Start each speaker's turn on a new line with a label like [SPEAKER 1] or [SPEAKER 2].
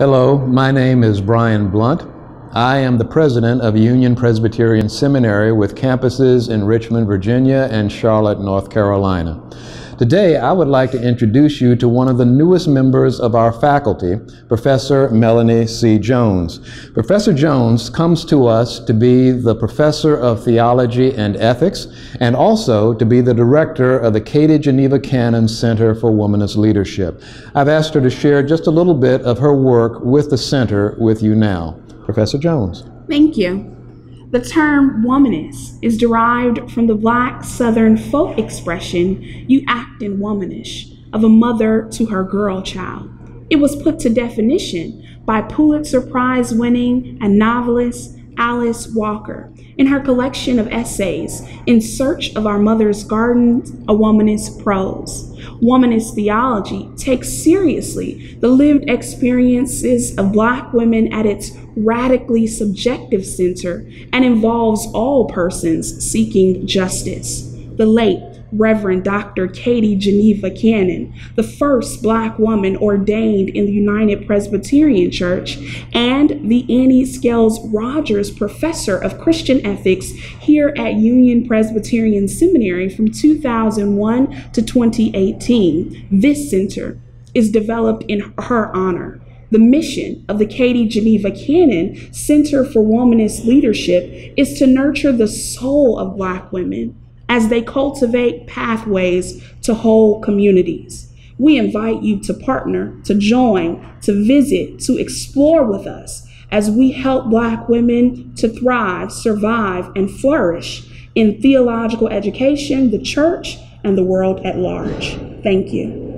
[SPEAKER 1] Hello, my name is Brian Blount. I am the president of Union Presbyterian Seminary with campuses in Richmond, Virginia and Charlotte, North Carolina. Today, I would like to introduce you to one of the newest members of our faculty, Professor Melanie C. Jones. Professor Jones comes to us to be the professor of theology and ethics and also to be the director of the Katie Geneva Cannon Center for Womanist Leadership. I've asked her to share just a little bit of her work with the center with you now. Professor Jones.
[SPEAKER 2] Thank you. The term womanist is derived from the black southern folk expression, you actin' womanish, of a mother to her girl child. It was put to definition by Pulitzer Prize winning and novelist Alice Walker in her collection of essays, In Search of Our Mother's Garden, A Womanist Prose. Womanist theology takes seriously the lived experiences of Black women at its radically subjective center and involves all persons seeking justice. The late Reverend Dr. Katie Geneva Cannon, the first Black woman ordained in the United Presbyterian Church, and the Annie Scales Rogers Professor of Christian Ethics here at Union Presbyterian Seminary from 2001 to 2018. This center is developed in her honor. The mission of the Katie Geneva Cannon Center for Womanist Leadership is to nurture the soul of Black women as they cultivate pathways to whole communities. We invite you to partner, to join, to visit, to explore with us as we help Black women to thrive, survive, and flourish in theological education, the church, and the world at large. Thank you.